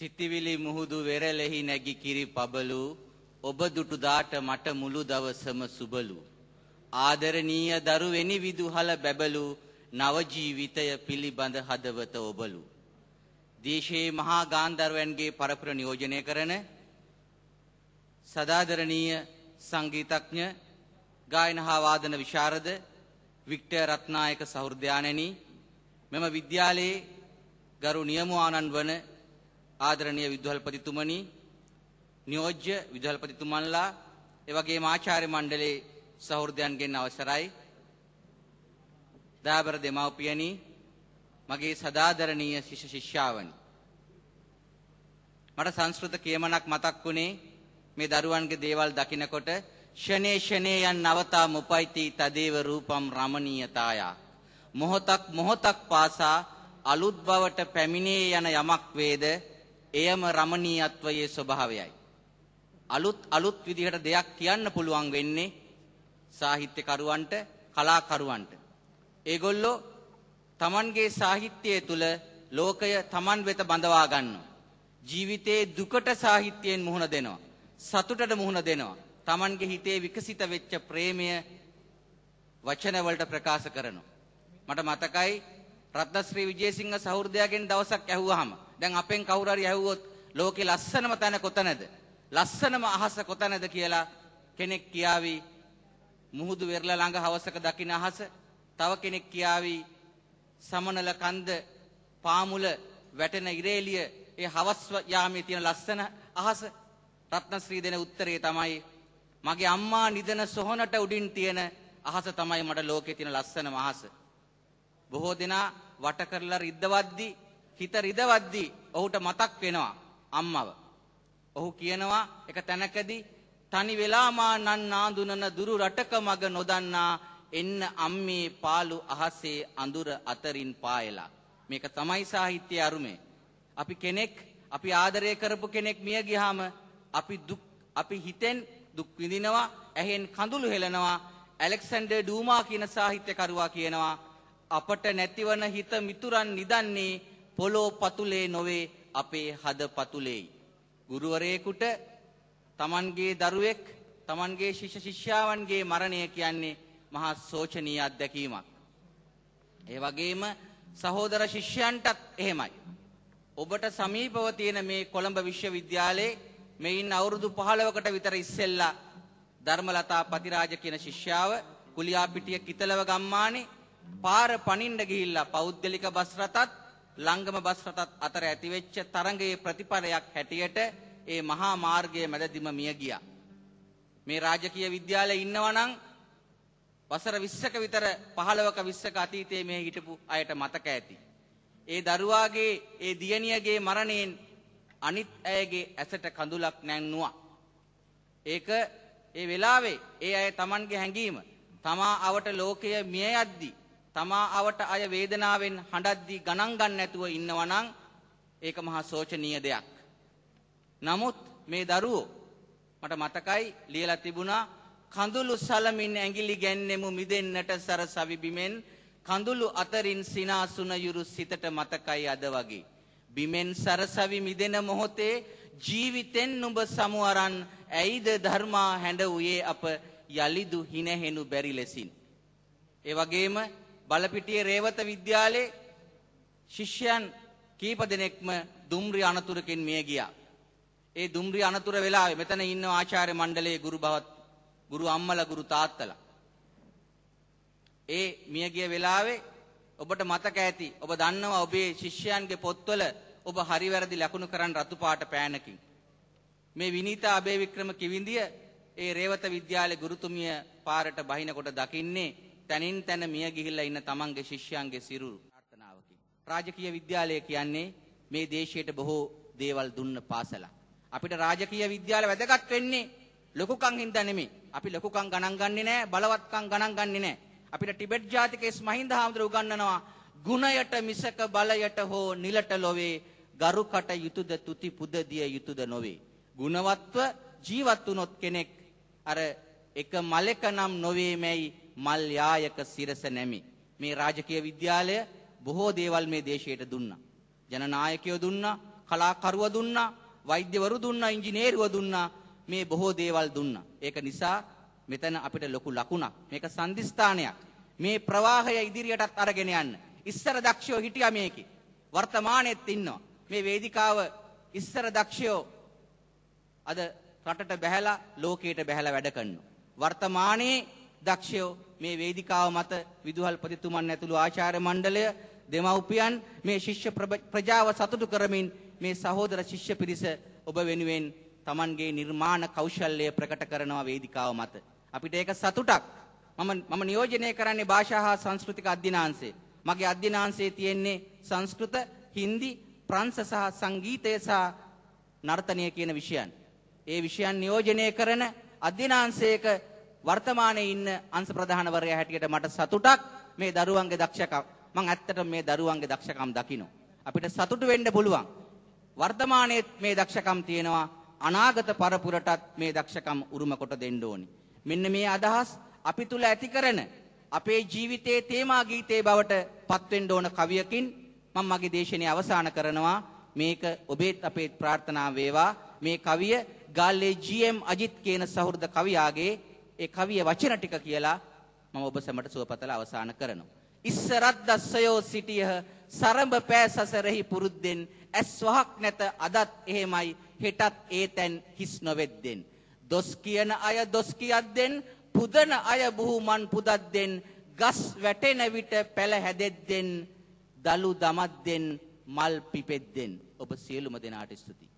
සිතිවිලි මුහුදු වෙරළෙහි නැගි කිරි පබලු ඔබ දුටු දාට මට මුළු දවසම සුබලු. ආදරණීය දරුවෙනි විදුහල බැබලු නව ජීවිතය පිළිබඳ හදවත ඔබලු. දේශයේ මහා ගාන්ධර්වයන්ගේ පරපුර නියෝජනය කරන සදාදරණීය සංගීතඥ ගායන හා වාදන විශාරද වික්ටර් රත්නායක සහෘදයාණෙනි මෙම විද්‍යාලයේ ගරු නියමු ආනන් වන ආදරණීය විදුහල්පතිතුමනි නියෝජ්‍ය විදුහල්පතිතුමන්ලා එවැගේම ආචාර්ය මණ්ඩලයේ සහෘදයන්ගෙන් අවසරයි. දාබර දෙමව්පියනි මගේ සදාදරණීය ශිෂ්‍ය ශිෂ්‍යාවනි. මට සංස්කෘත කියමනක් මතක් වුණේ මේ දරුවන්ගේ දේවල් දකිනකොට ෂනේ ෂනේ යන් නවතා මුපයිති තදේව රූපම් රමණීයතායා. මොහොතක් මොහොතක් පාසා අලුත් බවට පැමිණේ යන යමක් වේද? එයම රමණීයත්වයේ ස්වභාවයයි. අලුත් අලුත් විදිහට දෙයක් කියන්න පුළුවන් වෙන්නේ සාහිත්‍යකරුවන්ට කලාකරුවන්ට. ඒගොල්ලෝ තමන්ගේ සාහිත්‍යය තුළ ලෝකය තමන් වෙත බඳවා ගන්නවා. ජීවිතයේ දුකට සාහිත්‍යයෙන් මුහුණ දෙනවා. සතුටට මුහුණ දෙනවා. තමන්ගේ හිතේ විකසිත වෙච්ච ප්‍රේමය වචන වලට ප්‍රකාශ කරනවා. මට මතකයි රත්නශ්‍රී විජේසිංහ සහෘදයාගෙන් දවසක් ඇහුවාම දැන් අපෙන් කවුරු හරි ඇහුවොත් ලෝකේ ලස්සනම තැන කොතනද? ලස්සනම අහස කොතනද කියලා කෙනෙක් කියාවි මුහුදු වෙරළ ළඟ හවසක දකින අහස. තව කෙනෙක් කියාවි සමනල කන්ද පාමුල වැටෙන ඉරේලිය ඒ හවස් යාමේ තියෙන ලස්සන අහස. රත්නශ්‍රී දෙන උත්තරේ තමයි මගේ අම්මා නිදන සොහනට උඩින් තියෙන අහස තමයි මට ලෝකේ තියෙන ලස්සනම අහස. බොහෝ දෙනා වට කරලා රිද්දවද්දි හිත රිදවද්දි ඔහුට මතක් වෙනවා අම්මව. ඔහු කියනවා එක තැනකදී තනි වෙලාමා නන් නාඳුනන දුරු රටක මග නොදන්නා එන්න අම්මේ පාළු අහසේ අඳුර අතරින් පායලා. මේක තමයි සාහිත්‍ය අරුමේ. අපි කෙනෙක් අපි ආදරය කරපු කෙනෙක් මිය ගියාම අපි දුක් අපි හිතෙන් දුක් විඳිනවා ඇහෙන් කඳුළු හෙලනවා ඇලෙක්සැන්ඩර් ඩූමා කියන සාහිත්‍යකරුවා කියනවා අපට නැතිවන හිත මිතුරන් නිදන්නේ පොලෝ පතුලේ නොවේ අපේ හද පතුලේයි. ගුරුවරයෙකුට තමන්ගේ දරුවෙක් තමන්ගේ ශිෂ්‍ය ශිෂ්‍යාවන්ගේ මරණය කියන්නේ මහා සෝචනීය අත්දැකීමක්. ඒ වගේම සහෝදර ශිෂ්‍යයන්ටත් එහෙමයි. ඔබට සමීපව තියෙන මේ කොළඹ විශ්වවිද්‍යාලයේ මෙයින් අවුරුදු 15කට විතර ඉස්සෙල්ලා ධර්මලතා පතිරාජ කියන ශිෂ්‍යාව කුලියාපිටිය කිතලව ගම්මානේ පාර පනින්න ගිහිල්ලා පෞද්ගලික බස් රටත් ලංගම බස් රටත් අතර ඇතිවෙච්ච තරඟයේ ප්‍රතිඵලයක් හැටියට ඒ මහා මාර්ගයේ මැදදිම මිය ගියා. මේ රාජකීය විද්‍යාලයේ ඉන්නවා නම් වසර 20ක විතර 15ක 20ක අතීතයේ මේ හිටපු අයට මතක ඇති. ඒ දරුවාගේ ඒ දියණියගේ මරණයෙන් අනිත් අයගේ ඇසට කඳුලක් නැන්නුවා. ඒක ඒ වෙලාවේ ඒ අය Tamanගේ හැඟීම තමා අවට ලෝකය මිය යද්දී තමා අවට අය වේදනාවෙන් හඬද්දී ගණන් ගන්න නැතුව ඉන්නවනම් ඒක මහා සෝචනීය දෙයක්. නමුත් මේ දරුවෝ මට මතකයි ලියලා තිබුණා කඳුළු සලමින් ඇඟිලි ගැන්නෙමු මිදෙන්නට සරසවි බිමෙන් කඳුළු අතරින් සිනාසුන යුරු සිතට මතකයි අද වගේ. බිමෙන් සරසවි මිදෙන මොහොතේ ජීවිතෙන් නුඹ සමු අරන් ඇයිද ධර්මා හැඬ වූයේ අප යලිදු හිනහෙනු බැරි ලෙසින්. ඒ වගේම බලපිටියේ රේවත විද්‍යාලයේ ශිෂ්‍යයන් කීප දෙනෙක්ම දුම්රිය අනතුරකින් මිය ගියා. ඒ දුම්රිය අනතුර වෙලාවේ මෙතන ඉන්න ආචාර්ය මණ්ඩලයේ ගුරු බවත් ගුරු අම්මලා ගුරු තාත්තලා ඒ මියගිය වෙලාවේ ඔබට මතක ඇති ඔබ දන්නවා ඔබේ ශිෂ්‍යයන්ගේ පොත්වල ඔබ හරි වැරදි ලකුණු කරන් රතු පාට පෑනකින් මේ විනීතා අබේවික්‍රම කිවිඳිය ඒ රේවත විද්‍යාලේ ගුරුතුමිය පාරට බහිනකොට දකින්නේ තනින් තන මිය ගිහිල්ලා ඉන්න තමන්ගේ ශිෂ්‍යයන්ගේ සිරුරු ප්‍රාර්ථනාවකින්. රාජකීය විද්‍යාලය කියන්නේ මේ දේශයට බොහෝ දේවල් දුන්න පාසලක්. අපිට රාජකීය විද්‍යාල වැදගත් වෙන්නේ ලොකුකම් හින්දා නෙමෙයි. අපි ලොකුකම් ගණන් ගන්නේ නැහැ බලවත්කම් ගණන් ගන්නේ නැහැ අපිට ටිබෙට් ජාතිකයේ මහින්ද හාමුදුරුවෝ උගන්වනවා ගුණයට මිසක බලයට හෝ නිලට ලොවේ ගරුකට යුතුයද තුති පුද දිය යුතුයද නොවේ. ගුණවත්ව ජීවත් වුණොත් කෙනෙක් අර එක මලක නම් නොවේ මැයි මල් යායක සිරස නැමි මේ රාජකීය විද්‍යාලය බොහෝ දේවල් මේ දේශයට දුන්නා ජනනායකයෝ දුන්නා කලාකරුව දුන්නා, වෛද්‍යවරු දුන්නා, ඉංජිනේරුව දුන්නා. මේ බොහෝ දේවල් දුන්නා. ඒක නිසා මෙතන අපිට ලොකු ලකුණක්. මේක සම්දිස්ථානයක්. මේ ප්‍රවාහය ඉදිරියටත් අරගෙන යන්න. ඉස්සර දක්ෂයෝ හිටියා මේකේ. වර්තමානයේත් ඉන්නවා. මේ වේදිකාව ඉස්සර දක්ෂයෝ අද රටට බැහැලා ලෝකයට බැහැලා වැඩ කරනවා. වර්තමානයේ දක්ෂයෝ මේ වේදිකාව මත විදුහල්පතිතුමන් ඇතුළු ආචාර්ය මණ්ඩලය දෙමව්පියන් මේ ශිෂ්‍ය ප්‍රජාව සතුටු කරමින් මේ සහෝදර ශිෂ්‍ය පිරිස ඔබ වෙනුවෙන් Tamanගේ නිර්මාණ කෞශල්‍ය ප්‍රකට කරනවා වේදිකාව මත. අපිට ඒක සතුටක්. මම මම නියෝජනය කරන්නේ භාෂා හා සංස්කෘතික අධ්‍යනාංශය. මගේ අධ්‍යනාංශයේ තියෙන්නේ සංස්කෘත, හින්දි, ප්‍රංශ සහ සංගීතය සහ නර්තනය කියන විෂයන්. ඒ විෂයන් නියෝජනය කරන අධ්‍යනාංශයක වර්තමානයේ ඉන්න අංශ ප්‍රධානවරයා හැටියට මට සතුටක් මේ දරුවන්ගේ දක්ෂකම්. මම ඇත්තටම මේ දරුවන්ගේ දක්ෂකම් දකිනවා. අපිට සතුටු වෙන්න පුළුවන්. වර්තමානයේ මේ දක්ෂකම් තියෙනවා අනාගත පරපුරටත් මේ දක්ෂකම් උරුම කොට දෙන්න ඕනි. මෙන්න මේ අදහස් අපි තුල ඇති කරන අපේ ජීවිතයේ තේමා ගීතේ බවට පත්වෙන්න ඕන කවියකින් මම මගේ දේශනය අවසන් කරනවා. මේක ඔබේත් අපේත් ප්‍රාර්ථනා වේවා. මේ කවිය ගාල්ලේ ජී.එම්. අජිත් කියන සහෘද කවියාගේ ඒ කවිය වචන ටික කියලා මම ඔබ සැමට සුවපතලා අවසන් කරනවා. ඉස්සරත් දස්සයෝ සිටියහ සරඹ පෑ සසරෙහි පුරුද්දෙන් ඇස් වහක් නැත අදත් එහෙමයි හෙටත් ඒතැන් හිස් නොවෙද්දෙන්. දොස් කියන අය දොස් කියද්දෙන් පුදන අය බුහුමන් පුදද්දෙන් ගස් වැටෙන විට පැල හැදෙද්දෙන් දලු දමද්දෙන් මල් පිපෙද්දෙන්. ඔබ සියලුම දෙනාට ස්තුතියි.